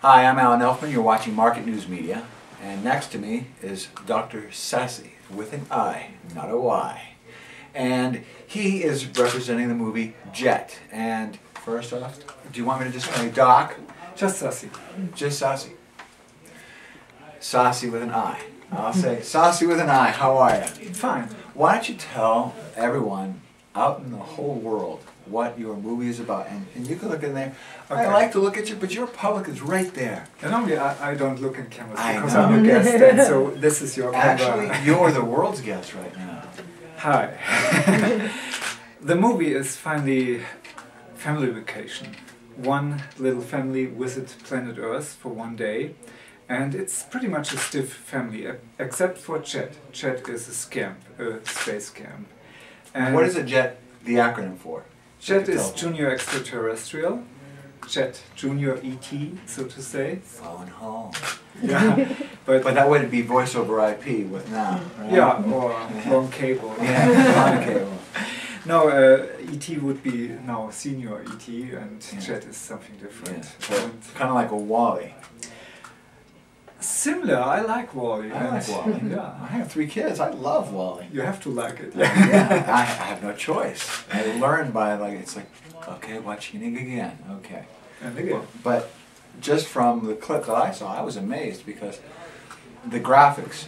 Hi, I'm Allen Elfman. You're watching Market News Media. And next to me is Dr. Sassi, with an I, not a Y. And he is representing the movie Jet. And first off, do you want me to just say Doc? Just Sassi. Just Sassi. Sassi with an I. I'll say Sassi with an I. How are you? Fine. Why don't you tell everyone out in the whole world what your movie is about? And, and you can look in there. I like to look at you, but your public is right there. And normally I, I don't look in cameras because. I'm your guest, and so this is your Actually, camera. you're the world's guest right now. Hi. the movie is finally family vacation. One little family visit planet Earth for one day, and it's pretty much a stiff family, except for Jet. Jet is a scamp, a space scamp. And what is a JET the acronym for? Jet is. Junior Extraterrestrial. Jet, Junior ET, so to say. Phone home. Yeah, but, But that would be voice over IP with now, right? yeah, or long cable. Yeah, okay. well, No, uh, ET would be now senior ET, and Yeah. Jet is something different. yeah. Kind of like a WALL-E. Similar, I like WALL-E. I like WALL-E. Yeah, I have three kids. I love WALL-E. you have to like it. yeah, I, I have no choice. I learned by like it's like, okay, watching it again. Okay. And again, But just from the clip that I saw, I was amazed because the graphics,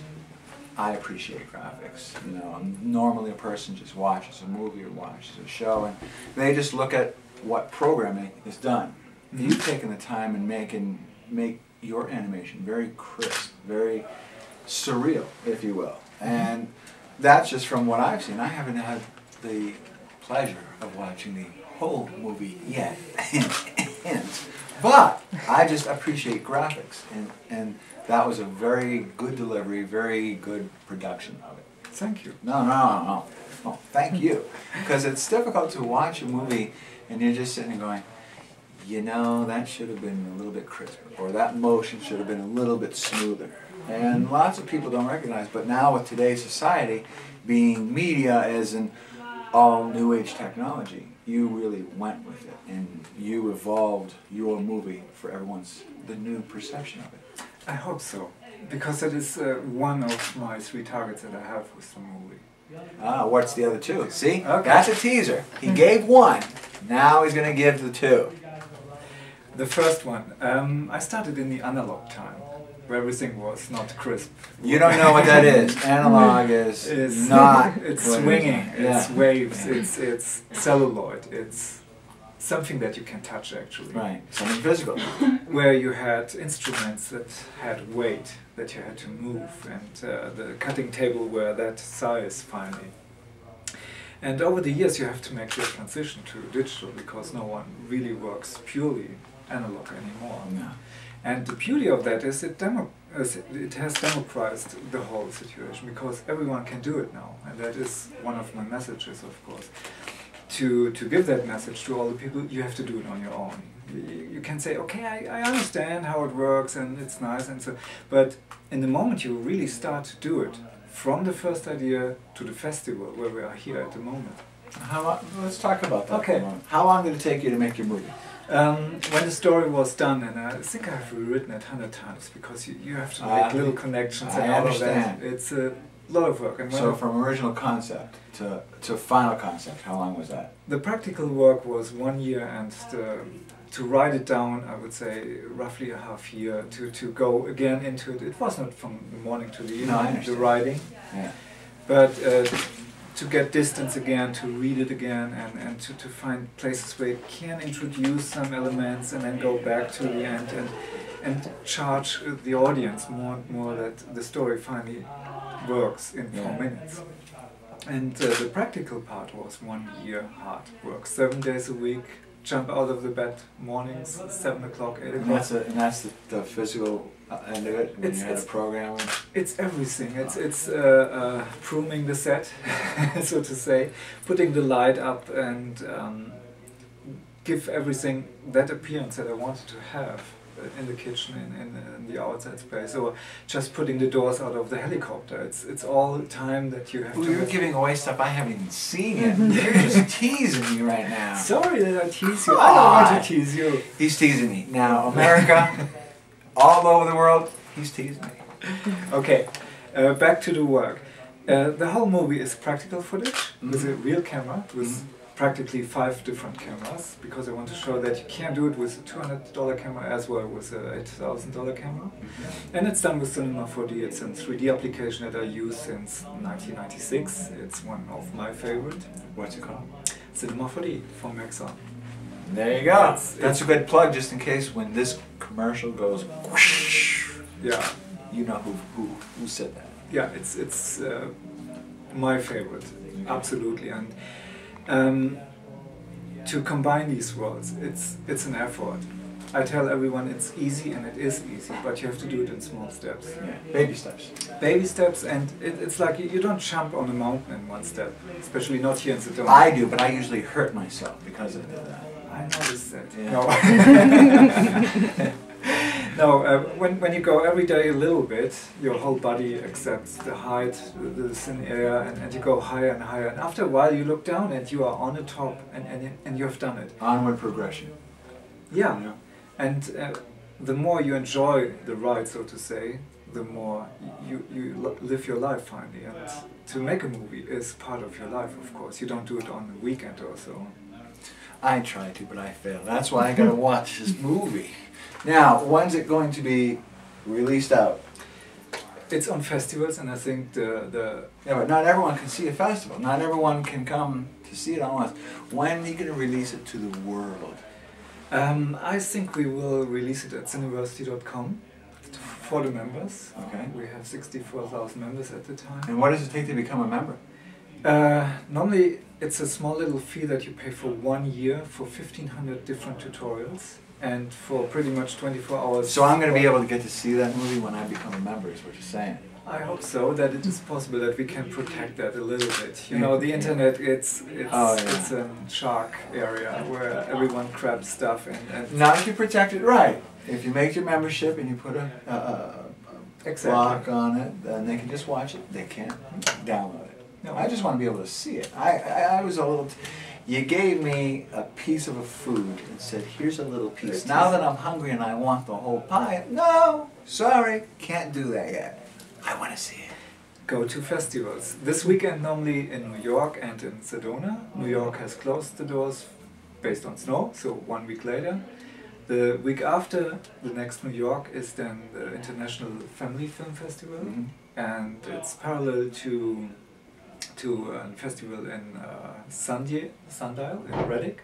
I appreciate graphics. You know, I'm normally a person just watches a movie or watches a show and they just look at what programming is done. Mm-hmm. You've taken the time and making make your animation very crisp, very surreal, if you will. And that's just from what I've seen. I haven't had the pleasure of watching the whole movie yet. but I just appreciate graphics and, and that was a very good delivery, very good production of it. thank you. No, no, no, no. no thank you. Because it's difficult to watch a movie and you're just sitting there going, you know, that should have been a little bit crisper, or that motion should have been a little bit smoother. And lots of people don't recognize, but now with today's society, being media as an all new age technology, you really went with it and you evolved your movie for everyone's the new perception of it. I hope so, because it is uh, one of my three targets that I have with the movie. Ah, what's the other two? See? Okay. That's a teaser. He gave one. Now he's going to give the two. The first one, um, I started in the analog time, where everything was not crisp. You don't know what that is. Analog is It's not. It's what it is. swinging. It's Yeah. waves. It's it's celluloid. It's something that you can touch actually. Right. Something physical. Where you had instruments that had weight that you had to move, and uh, the cutting table were that size finally. And over the years, you have to make your transition to digital because no one really works purely analog anymore. No. And the beauty of that is it demo it has democratized the whole situation because everyone can do it now, and that is one of my messages, of course. To to give that message to all the people, you have to do it on your own. You, you can say, okay, I, I understand how it works and it's nice and so, but in the moment you really start to do it, from the first idea to the festival where we are here at the moment. How long, let's talk about that. Okay. for a moment. How long did it take you to make your movie? Um, when the story was done, and I think I've rewritten it hundred times because you, you have to make Ah, little connections I and all understand. of that. It's a lot of work. And So from original concept to, to final concept, how long was that? the practical work was one year, and the, to write it down, I would say roughly a half year. To, to go again into it, it was not from the morning to the evening. No, the writing, Yeah. but uh, to get distance again, to read it again, and, and to, to find places where it can introduce some elements and then go back to the end and and charge the audience more and more that the story finally works in four Yeah. minutes. And uh, the practical part was one year hard work, seven days a week, jump out of the bed mornings, seven o'clock, eight And o'clock. that's, the- and that's the, the physical end of it, when It's- you had it's- program. It's everything. It's it's uh, uh, pruning the set, so to say, putting the light up and um, give everything that appearance that I wanted to have uh, in the kitchen, in, in, in the outside space, or just putting the doors out of the helicopter. It's it's all time that you have to. you're giving away stuff I haven't even seen yet. You're just teasing me right now. Sorry that I tease you. I don't want to tease you. He's teasing me. Now, America, all over the world. He's teasing me. Okay, uh, back to the work. Uh, the whole movie is practical footage with a real camera with Mhm. practically five different cameras because I want to show that you can do it with a $200 camera as well with a $8,000 camera. And it's done with Cinema 4D. It's a 3D application that I use since 1996. It's one of my favorite. What's it called? Cinema 4D from Maxon. There you go. It's- That's a good plug just in case when this commercial goes whoosh, Yeah, you know who, who, who said that. yeah, it's it's uh, my favorite, absolutely. And um, to combine these worlds, it's it's an effort. I tell everyone it's easy, and it is easy, but you have to do it in small steps. Yeah, baby steps. Baby steps, and it, it's like you, you don't jump on a mountain in one step, especially not here in Sedona. I do, but I usually hurt myself because of that. I noticed that. Yeah. No. no, uh, when, when you go every day a little bit, your whole body accepts the height, the, the thin air, and, and you go higher and higher. And after a while, you look down and you are on the top, and, and, and you have done it. Onward progression. Yeah. You know? And uh, the more you enjoy the ride, so to say, the more you, you live your life finally. And to make a movie is part of your life, of course. You don't do it on the weekend or so. I tried to, but I failed. That's why I gotta watch this movie. Now, when's it going to be released out? It's on festivals, and I think the, the Yeah, but not everyone can see a festival. Not everyone can come to see it on once. When are you gonna release it to the world? Um, I think we will release it at cineversity.com for the members. Okay. We have 64,000 members at the time. And what does it take to become a member? Uh, normally, it's a small little fee that you pay for one year for 1,500 different tutorials and for pretty much 24 hours. So I'm gonna be able to get to see that movie when I become a member, is what you're saying. I hope so that it is possible that we can protect that a little bit. You know, the internet it's it's Oh, yeah. it's a shark area where everyone grabs stuff and, and Not if you protect it right. If you make your membership and you put a, a, a, a Exactly. block on it, then they can just watch it. They can't download it. No. I just want to be able to see it. I, I, I was a little. T- you gave me a piece of a food and said, "Here's a little piece." Now that I'm hungry and I want the whole pie, no, sorry, can't do that yet. I want to see it. go to festivals. This weekend normally in New York and in Sedona. New York has closed the doors based on snow, so one week later. The week after, the next New York is then the International Family Film Festival, Mhm. and it's parallel to to a festival in uh, Sundie, Sundial in Reddick,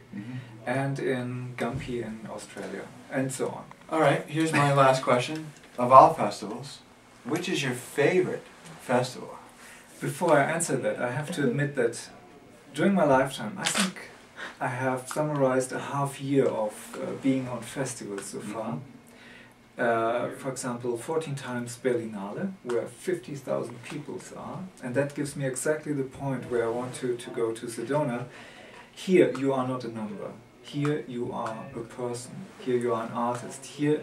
and in Gympie in Australia, and so on. All right. Here's my last question. Of all festivals, which is your favorite festival? Before I answer that, I have to admit that during my lifetime, I think I have summarized a half year of uh, being on festivals so far. Uh, for example, 14 times Berlinale, where 50,000 people are, and that gives me exactly the point where I want to, to go to Sedona. Here, you are not a number. Here, you are a person. Here, you are an artist. Here,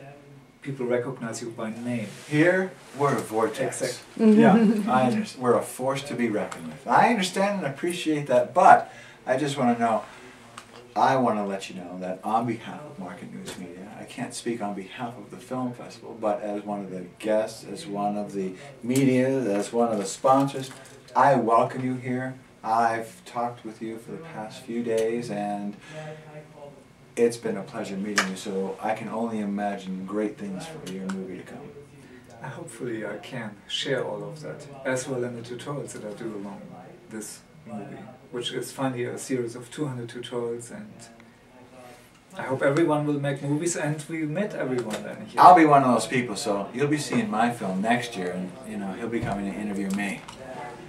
people recognize you by name. Here, we're a vortex. Exact- Yeah. I understand. We're a force to be reckoned with. I understand and appreciate that, but I just want to know. I want to let you know that on behalf of Market News Media, I can't speak on behalf of the film festival, but as one of the guests, as one of the media, as one of the sponsors, I welcome you here. I've talked with you for the past few days, and it's been a pleasure meeting you. So I can only imagine great things for your movie to come. Hopefully I can share all of that as well in the tutorials that I do along this movie, which is finally a series of 200 tutorials and I hope everyone will make movies and we met everyone then here. I'll be one of those people, so you'll be seeing my film next year, and you know he'll be coming to interview me.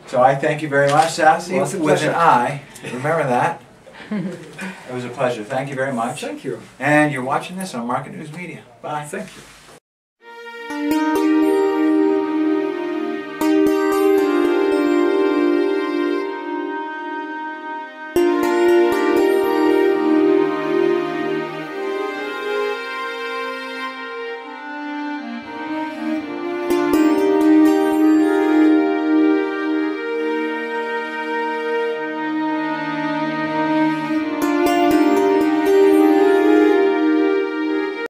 So I thank you very much, Sassi, Well, with an. I. Remember that. it was a pleasure. Thank you very much. Thank you. And you're watching this on Market News Media. Bye. Thank you.